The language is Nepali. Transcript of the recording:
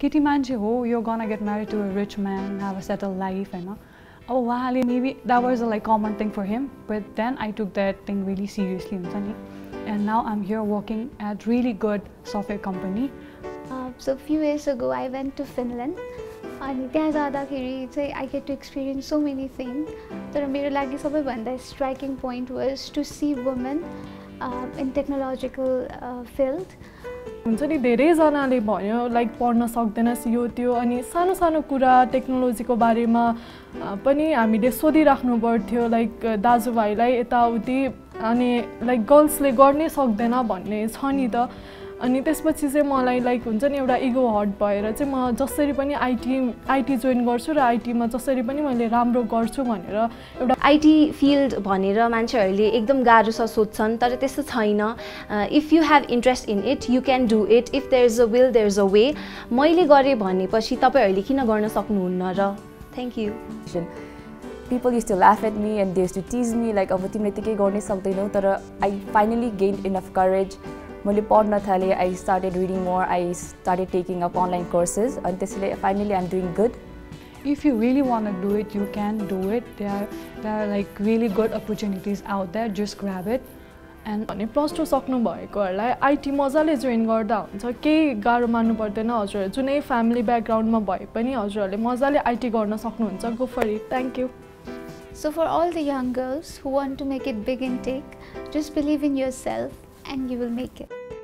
केटी मान्छे हो यो gonna get married to a rich man have a settle life होइन अब उहाँले maybe that was a like common thing for him but then I took that thing really seriously हुन्छ नि and now I am here working at really good software company so few years ago I went to Finland अनि त्यहाँ जाँदाखेरि चाहिँ I get to experience so many things तर मेरो लागि सबैभन्दा striking point was to see women in technological field हुन्छ नि धेरैजनाले भन्यो लाइक पढ्न सक्दैनस् यो त्यो। अनि सानो सानो कुरा टेक्नोलोजीको बारेमा पनि हामीले सोधिराख्नु पर्थ्यो लाइक दाजुभाइलाई यताउति। अनि लाइक गर्ल्सले गर्नै सक्दैन भन्ने छ नि त। अनि त्यसपछि चाहिँ मलाई लाइक हुन्छ नि एउटा इगो हट भएर चाहिँ म जसरी पनि आइटी आइटी जोइन गर्छु र आइटीमा जसरी पनि मैले राम्रो गर्छु भनेर एउटा आइटी फिल्ड भनेर मान्छेहरूले एकदम गाह्रो छ सोध्छन् तर त्यस्तो छैन। If you have interest in it you can do it if there is a will there is a way मैले गरेँ भनेपछि तपाईँहरूले किन गर्न सक्नुहुन्न र? Thank you used to laugh at me and they used to tease me like अब तिमीले त्यही गर्नै सक्दैनौ तर I finally gain enough courage मैले पढ्न थालेँ I started reading more I started taking up online courses अनि त्यसैले finally I am doing good if you really want to do it, you can do it. There are, there are like really good opportunities out there. Just grab it. And भने प्लस टू सक्नु भएकोहरूलाई आइटी मजाले जोइन गर्दा हुन्छ। केही गाह्रो मान्नु पर्दैन हजुरहरू। जुनै फ्यामिली ब्याकग्राउन्डमा भए पनि हजुरहरूले मजाले आइटी गर्न सक्नुहुन्छ। Go for it thank you So for all the young girls who want to make it big in tech, just believe in yourself. and you will make it.